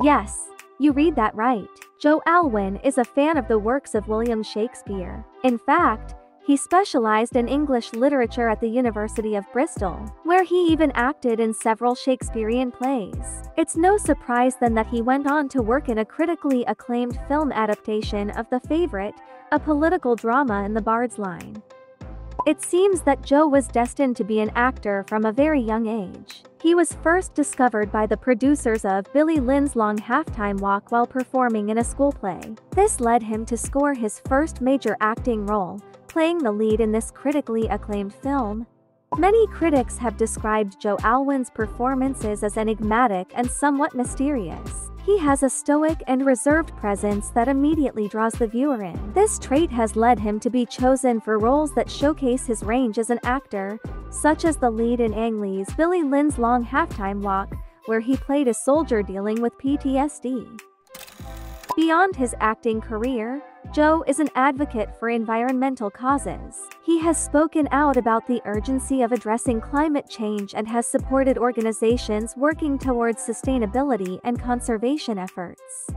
Yes, you read that right. Joe Alwyn is a fan of the works of William Shakespeare. In fact, he specialized in English literature at the University of Bristol, where he even acted in several Shakespearean plays. It's no surprise then that he went on to work in a critically acclaimed film adaptation of The Favourite, a political drama in the Bard's line. It seems that Joe was destined to be an actor from a very young age. He was first discovered by the producers of Billy Lynn's Long Halftime Walk while performing in a school play. This led him to score his first major acting role, playing the lead in this critically acclaimed film. Many critics have described Joe Alwyn's performances as enigmatic and somewhat mysterious. He has a stoic and reserved presence that immediately draws the viewer in. This trait has led him to be chosen for roles that showcase his range as an actor, such as the lead in Ang Lee's Billy Lynn's Long Halftime Walk, where he played a soldier dealing with PTSD. Beyond his acting career, Joe is an advocate for environmental causes. He has spoken out about the urgency of addressing climate change and has supported organizations working towards sustainability and conservation efforts.